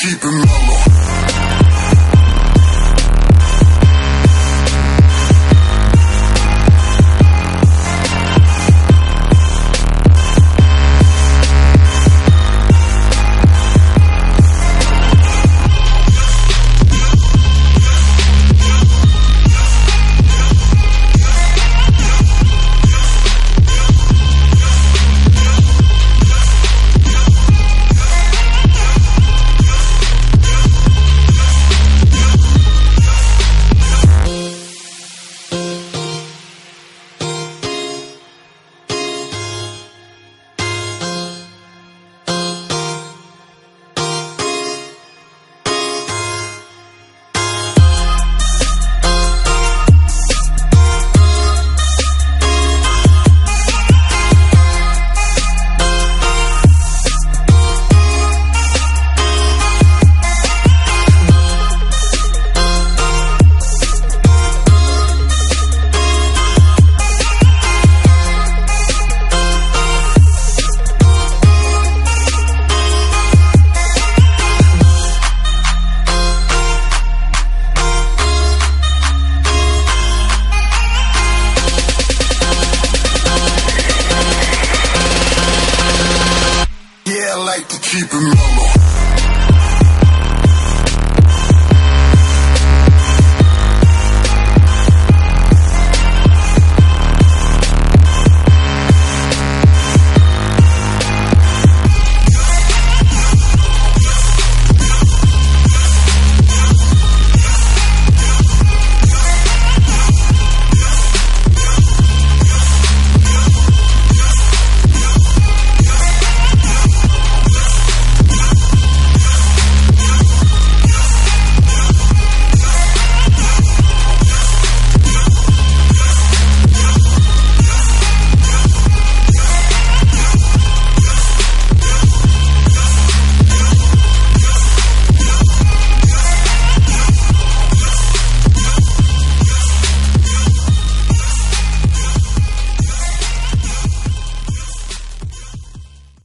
keep it mellow. Keep it mellow.